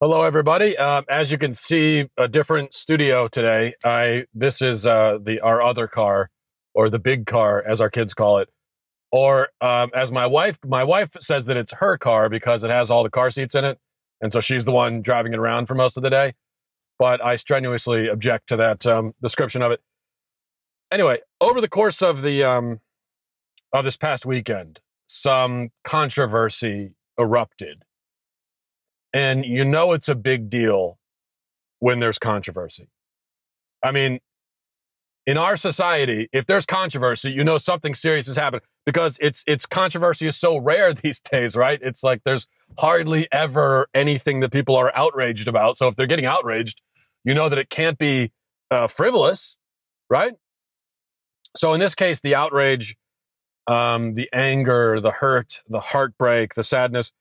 Hello, everybody. Um, as you can see, a different studio today. I this is uh, the our other car, or the big car, as our kids call it, or um, as my wife my wife says that it's her car because it has all the car seats in it, and so she's the one driving it around for most of the day. But I strenuously object to that um, description of it. Anyway, over the course of the um, of this past weekend, some controversy erupted and you know it's a big deal when there's controversy. I mean, in our society, if there's controversy, you know something serious has happened because it's it's controversy is so rare these days, right? It's like there's hardly ever anything that people are outraged about. So if they're getting outraged, you know that it can't be uh, frivolous, right? So in this case, the outrage, um, the anger, the hurt, the heartbreak, the sadness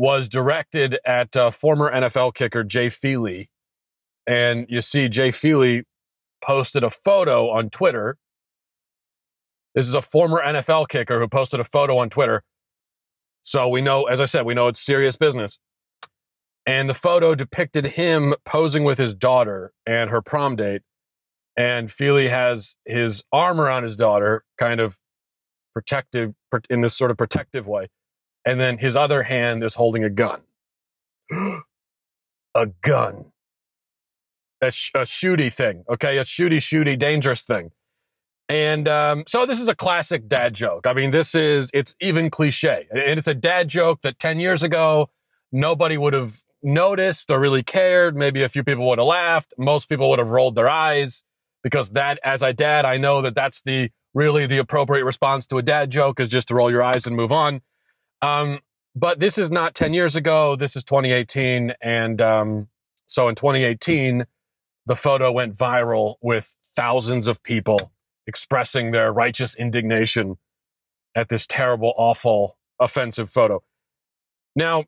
was directed at uh, former NFL kicker Jay Feely. And you see, Jay Feely posted a photo on Twitter. This is a former NFL kicker who posted a photo on Twitter. So we know, as I said, we know it's serious business. And the photo depicted him posing with his daughter and her prom date. And Feely has his arm around his daughter, kind of protective, in this sort of protective way and then his other hand is holding a gun. a gun. A, sh- a shooty thing, okay? A shooty, shooty, dangerous thing. And um, so this is a classic dad joke. I mean, this is, it's even cliche. And it's a dad joke that 10 years ago, nobody would have noticed or really cared. Maybe a few people would have laughed. Most people would have rolled their eyes because that, as a dad, I know that that's the really the appropriate response to a dad joke is just to roll your eyes and move on. Um, but this is not 10 years ago. This is 2018. And um, so in 2018, the photo went viral with thousands of people expressing their righteous indignation at this terrible, awful, offensive photo. Now,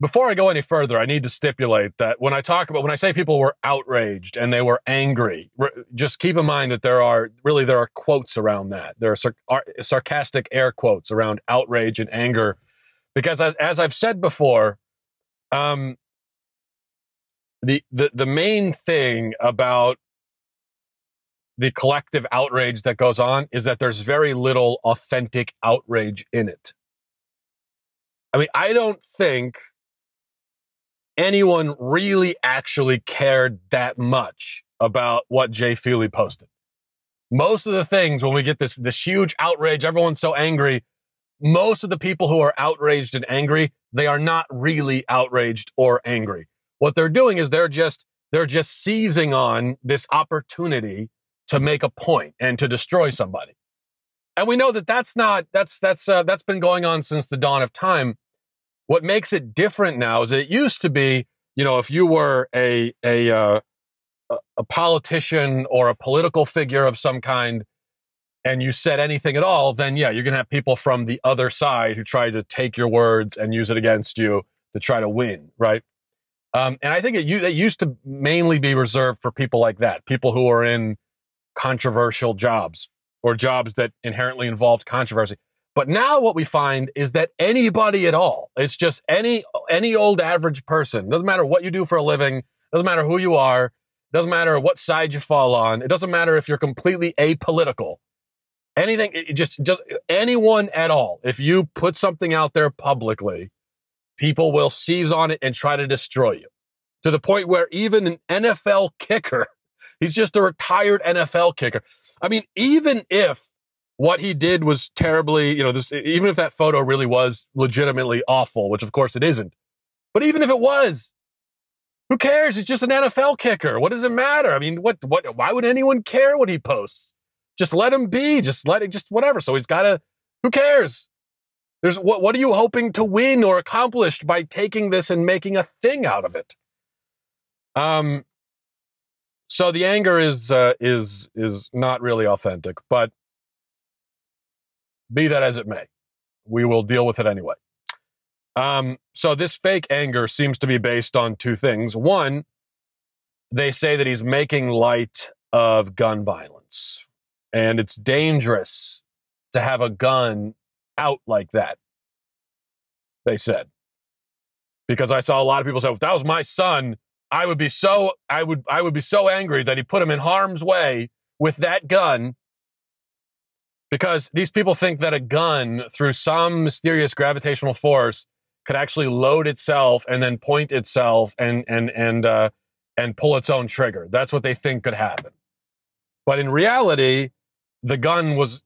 before I go any further, I need to stipulate that when I talk about, when I say people were outraged and they were angry, just keep in mind that there are really, there are quotes around that. There are, sar- are sarcastic air quotes around outrage and anger. Because as, as I've said before, um, the, the, the main thing about the collective outrage that goes on is that there's very little authentic outrage in it. I mean, I don't think anyone really actually cared that much about what Jay Feely posted. Most of the things when we get this, this huge outrage, everyone's so angry. Most of the people who are outraged and angry, they are not really outraged or angry. What they're doing is they're just, they're just seizing on this opportunity to make a point and to destroy somebody. And we know that that's not, that's, that's, uh, that's been going on since the dawn of time. What makes it different now is that it used to be, you know, if you were a a uh, a politician or a political figure of some kind, and you said anything at all, then yeah, you're gonna have people from the other side who try to take your words and use it against you to try to win, right? Um, and I think it, it used to mainly be reserved for people like that, people who are in controversial jobs or jobs that inherently involved controversy. But now what we find is that anybody at all, it's just any, any old average person, doesn't matter what you do for a living, doesn't matter who you are, doesn't matter what side you fall on, it doesn't matter if you're completely apolitical. Anything, just, just anyone at all. If you put something out there publicly, people will seize on it and try to destroy you to the point where even an NFL kicker, he's just a retired NFL kicker. I mean, even if what he did was terribly, you know, this, even if that photo really was legitimately awful, which of course it isn't, but even if it was, who cares? It's just an NFL kicker. What does it matter? I mean, what, what, why would anyone care what he posts? Just let him be. Just let it, just whatever. So he's got to, who cares? There's what, what are you hoping to win or accomplish by taking this and making a thing out of it? Um, so the anger is, uh, is, is not really authentic, but be that as it may, we will deal with it anyway. Um, so this fake anger seems to be based on two things. One, they say that he's making light of gun violence, and it's dangerous to have a gun out like that. They said because I saw a lot of people say, if that was my son, I would be so I would I would be so angry that he put him in harm's way with that gun because these people think that a gun through some mysterious gravitational force could actually load itself and then point itself and and and uh, and pull its own trigger. That's what they think could happen. But in reality, the gun was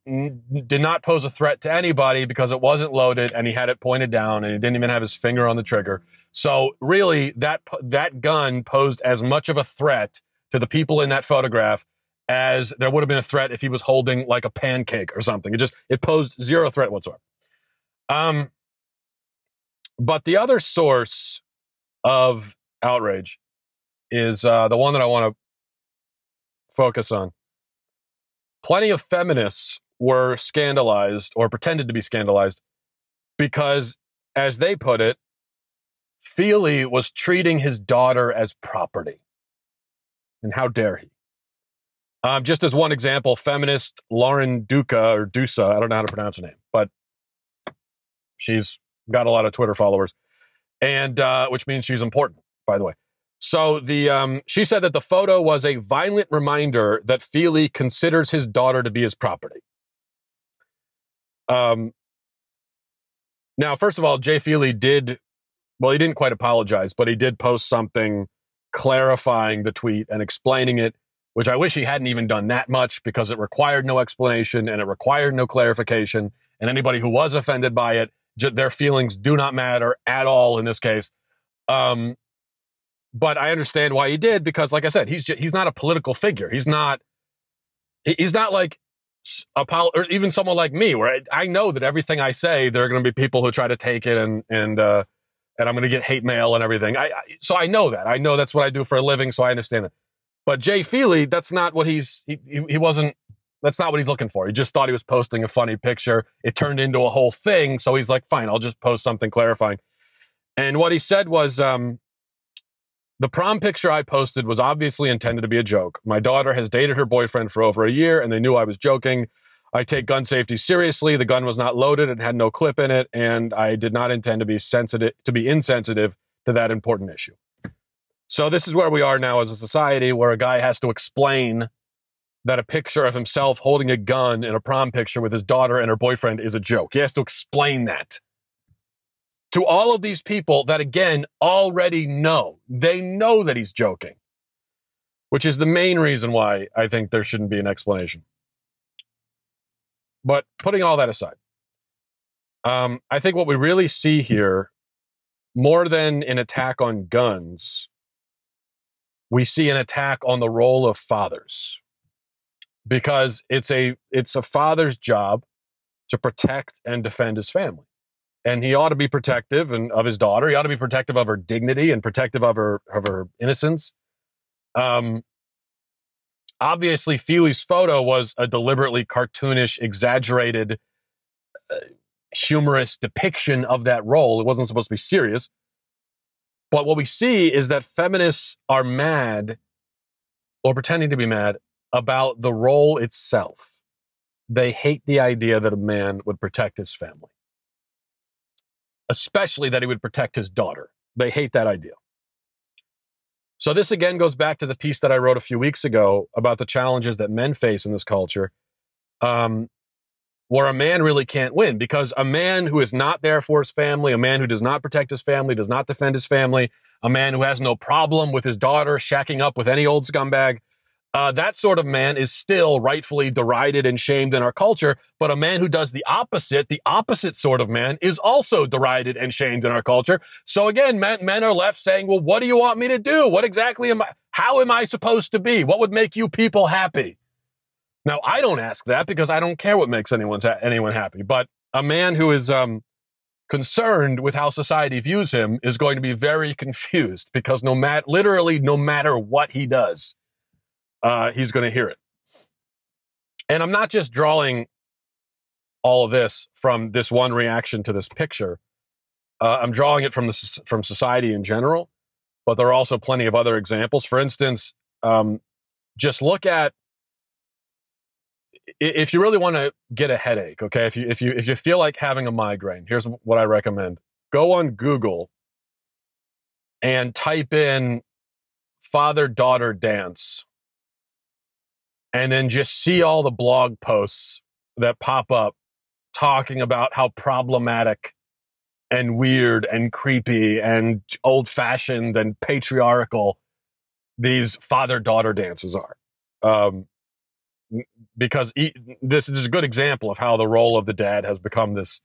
did not pose a threat to anybody because it wasn't loaded and he had it pointed down and he didn't even have his finger on the trigger. So really that that gun posed as much of a threat to the people in that photograph as there would have been a threat if he was holding like a pancake or something. It just it posed zero threat whatsoever. Um but the other source of outrage is uh, the one that I want to focus on plenty of feminists were scandalized or pretended to be scandalized because, as they put it, Feely was treating his daughter as property. And how dare he? Um, just as one example, feminist Lauren Duca or Dusa, I don't know how to pronounce her name, but she's got a lot of Twitter followers, and uh, which means she's important, by the way. So the um, she said that the photo was a violent reminder that Feely considers his daughter to be his property. Um, now, first of all, Jay Feely did well. He didn't quite apologize, but he did post something clarifying the tweet and explaining it, which I wish he hadn't even done that much because it required no explanation and it required no clarification. And anybody who was offended by it, their feelings do not matter at all in this case. Um, but I understand why he did because, like I said, he's he's not a political figure. He's not he's not like a pol- or even someone like me, where I, I know that everything I say, there are going to be people who try to take it and and uh, and I'm going to get hate mail and everything. I, I, so I know that I know that's what I do for a living, so I understand that. But Jay Feely, that's not what he's he, he, wasn't. That's not what he's looking for. He just thought he was posting a funny picture. It turned into a whole thing. So he's like, fine, I'll just post something clarifying. And what he said was, um, the prom picture I posted was obviously intended to be a joke. My daughter has dated her boyfriend for over a year and they knew I was joking. I take gun safety seriously. The gun was not loaded and had no clip in it, and I did not intend to be sensitive to be insensitive to that important issue. So this is where we are now as a society where a guy has to explain that a picture of himself holding a gun in a prom picture with his daughter and her boyfriend is a joke. He has to explain that to all of these people that again already know. They know that he's joking, which is the main reason why I think there shouldn't be an explanation. But putting all that aside, um, I think what we really see here, more than an attack on guns, we see an attack on the role of fathers because it's a it's a father's job to protect and defend his family and he ought to be protective and of his daughter. He ought to be protective of her dignity and protective of her of her innocence. Um, obviously, Feely's photo was a deliberately cartoonish, exaggerated, uh, humorous depiction of that role. It wasn't supposed to be serious. But what we see is that feminists are mad or pretending to be mad about the role itself. They hate the idea that a man would protect his family especially that he would protect his daughter. They hate that idea. So, this again goes back to the piece that I wrote a few weeks ago about the challenges that men face in this culture, um, where a man really can't win because a man who is not there for his family, a man who does not protect his family, does not defend his family, a man who has no problem with his daughter shacking up with any old scumbag, uh, that sort of man is still rightfully derided and shamed in our culture. But a man who does the opposite, the opposite sort of man, is also derided and shamed in our culture. So again, men, men are left saying, well, what do you want me to do? What exactly am I, how am I supposed to be? What would make you people happy? Now, I don't ask that because I don't care what makes anyone's ha- anyone happy. But a man who is um, concerned with how society views him is going to be very confused because no matter, literally, no matter what he does, uh, he's going to hear it. And I'm not just drawing all of this from this one reaction to this picture. Uh, I'm drawing it from the from society in general, but there are also plenty of other examples. For instance, um, just look at if you really want to get a headache. Okay, if you if you if you feel like having a migraine, here's what I recommend: go on Google and type in father daughter dance and then just see all the blog posts that pop up talking about how problematic and weird and creepy and old fashioned and patriarchal these father daughter dances are. Um, because he, this is a good example of how the role of the dad has become this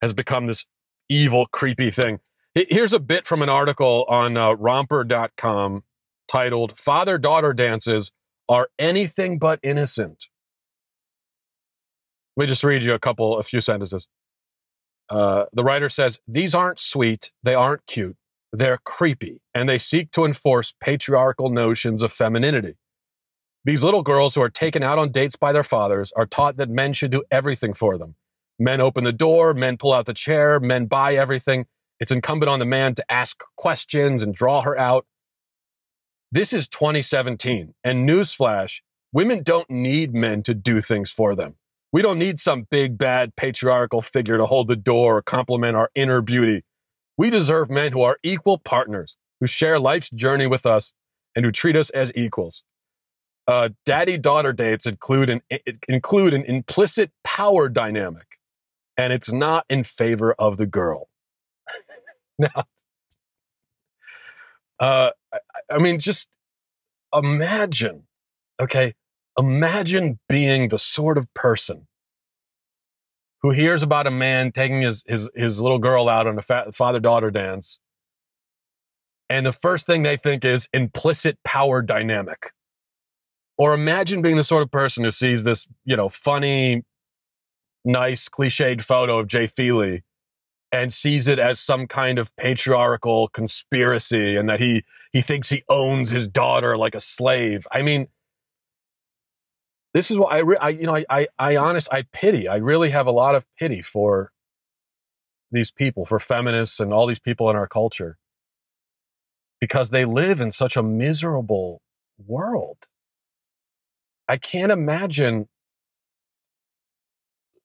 has become this evil, creepy thing. Here's a bit from an article on uh, romper.com titled Father Daughter Dances Are Anything But Innocent. Let me just read you a couple, a few sentences. Uh, the writer says, These aren't sweet, they aren't cute, they're creepy, and they seek to enforce patriarchal notions of femininity. These little girls who are taken out on dates by their fathers are taught that men should do everything for them. Men open the door, men pull out the chair, men buy everything. It's incumbent on the man to ask questions and draw her out. This is 2017, and newsflash women don't need men to do things for them. We don't need some big, bad patriarchal figure to hold the door or compliment our inner beauty. We deserve men who are equal partners, who share life's journey with us, and who treat us as equals. Uh, Daddy-daughter dates include an include an implicit power dynamic, and it's not in favor of the girl. now, uh, I, I mean, just imagine, okay, imagine being the sort of person who hears about a man taking his his, his little girl out on a fa- father daughter dance, and the first thing they think is implicit power dynamic. Or imagine being the sort of person who sees this, you know, funny, nice, cliched photo of Jay Feely and sees it as some kind of patriarchal conspiracy and that he he thinks he owns his daughter like a slave. I mean, this is what I, re- I you know, I, I, I honest, I pity. I really have a lot of pity for these people, for feminists and all these people in our culture, because they live in such a miserable world. I can't imagine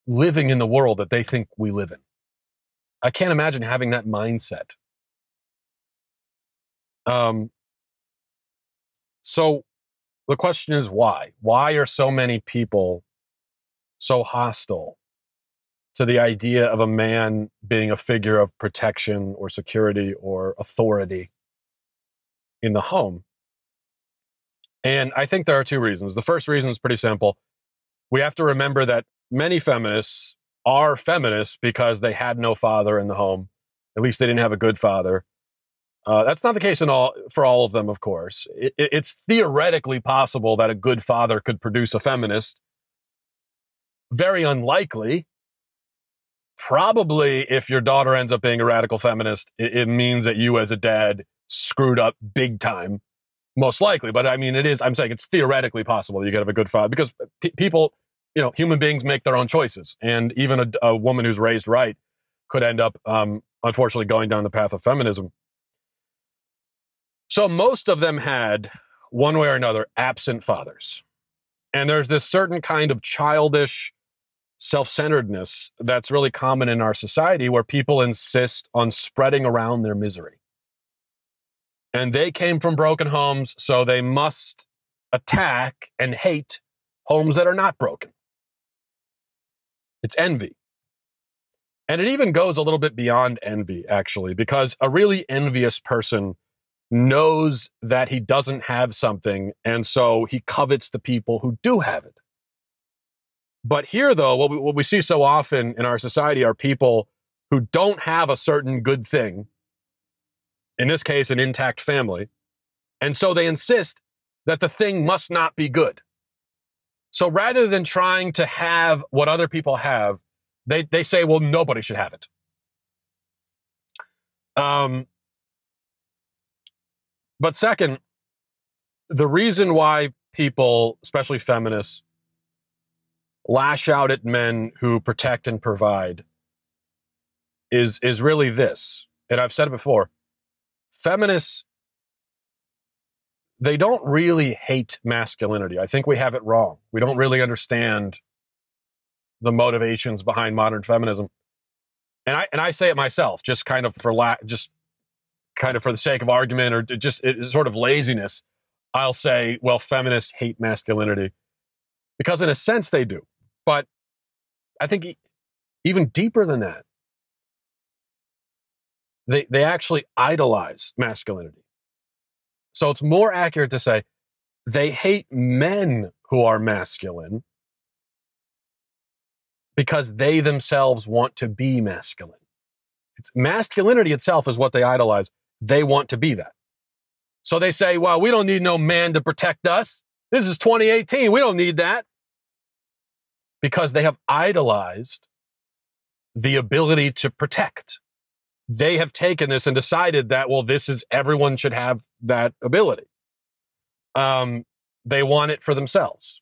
living in the world that they think we live in. I can't imagine having that mindset. Um, so the question is why? Why are so many people so hostile to the idea of a man being a figure of protection or security or authority in the home? And I think there are two reasons. The first reason is pretty simple. We have to remember that many feminists are feminists because they had no father in the home. At least they didn't have a good father. Uh, that's not the case in all for all of them, of course. It, it's theoretically possible that a good father could produce a feminist. Very unlikely. Probably, if your daughter ends up being a radical feminist, it, it means that you, as a dad, screwed up big time. Most likely, but I mean, it is. I'm saying it's theoretically possible you could have a good father because p- people, you know, human beings make their own choices, and even a, a woman who's raised right could end up, um, unfortunately, going down the path of feminism. So most of them had, one way or another, absent fathers. And there's this certain kind of childish self centeredness that's really common in our society where people insist on spreading around their misery. And they came from broken homes, so they must attack and hate homes that are not broken. It's envy. And it even goes a little bit beyond envy, actually, because a really envious person knows that he doesn't have something, and so he covets the people who do have it. But here, though, what we, what we see so often in our society are people who don't have a certain good thing, in this case, an intact family, and so they insist that the thing must not be good. So rather than trying to have what other people have, they, they say, well, nobody should have it. Um, but second, the reason why people, especially feminists, lash out at men who protect and provide is is really this. And I've said it before. Feminists they don't really hate masculinity. I think we have it wrong. We don't really understand the motivations behind modern feminism. And I and I say it myself, just kind of for la- just kind of for the sake of argument or just it, sort of laziness, I'll say, well, feminists hate masculinity because in a sense they do. But I think even deeper than that, they, they actually idolize masculinity. So it's more accurate to say they hate men who are masculine because they themselves want to be masculine. It's masculinity itself is what they idolize. They want to be that. So they say, well, we don't need no man to protect us. This is 2018. We don't need that. Because they have idolized the ability to protect. They have taken this and decided that, well, this is everyone should have that ability. Um, they want it for themselves.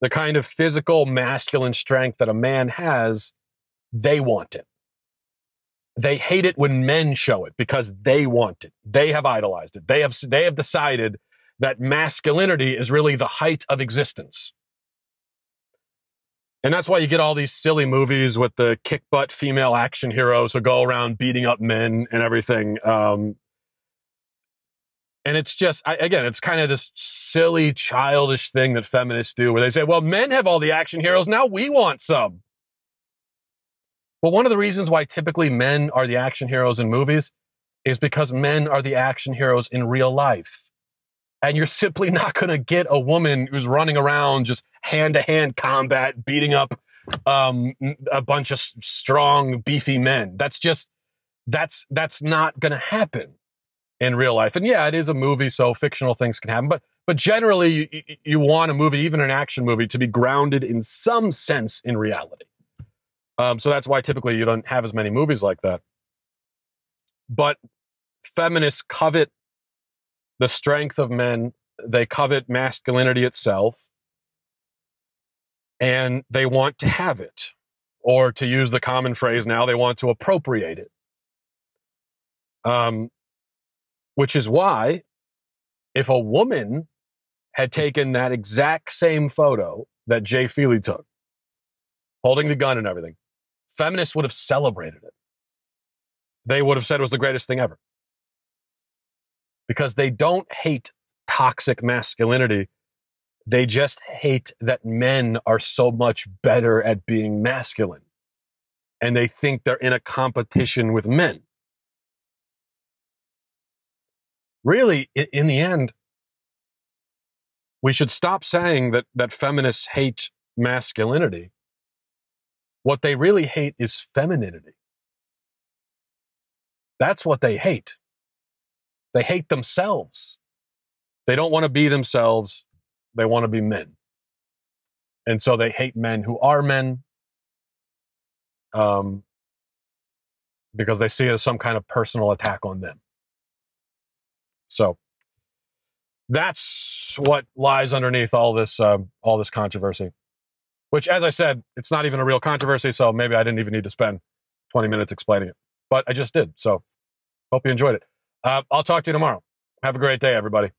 The kind of physical masculine strength that a man has, they want it. They hate it when men show it because they want it. They have idolized it. They have, they have decided that masculinity is really the height of existence. And that's why you get all these silly movies with the kick butt female action heroes who go around beating up men and everything. Um, and it's just, I, again, it's kind of this silly, childish thing that feminists do where they say, well, men have all the action heroes. Now we want some. Well, one of the reasons why typically men are the action heroes in movies is because men are the action heroes in real life. And you're simply not going to get a woman who's running around just hand to hand combat, beating up um, a bunch of strong, beefy men. That's just, that's, that's not going to happen in real life. And yeah, it is a movie, so fictional things can happen. But, but generally, you, you want a movie, even an action movie, to be grounded in some sense in reality. Um, so that's why typically you don't have as many movies like that. But feminists covet the strength of men, they covet masculinity itself, and they want to have it. Or to use the common phrase now, they want to appropriate it. Um, which is why, if a woman had taken that exact same photo that Jay Feely took, holding the gun and everything, feminists would have celebrated it. They would have said it was the greatest thing ever. Because they don't hate toxic masculinity. They just hate that men are so much better at being masculine. And they think they're in a competition with men. Really, in the end, we should stop saying that, that feminists hate masculinity what they really hate is femininity. That's what they hate. They hate themselves. They don't want to be themselves. They want to be men. And so they hate men who are men um, because they see it as some kind of personal attack on them. So that's what lies underneath all this, uh, all this controversy which, as I said, it's not even a real controversy. So maybe I didn't even need to spend 20 minutes explaining it, but I just did. So hope you enjoyed it. Uh, I'll talk to you tomorrow. Have a great day, everybody.